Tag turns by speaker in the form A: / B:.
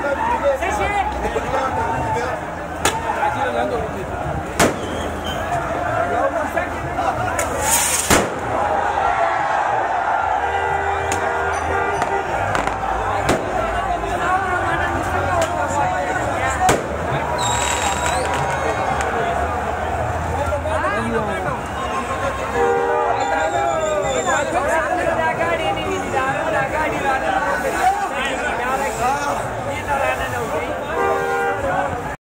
A: Merci.